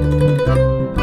嗯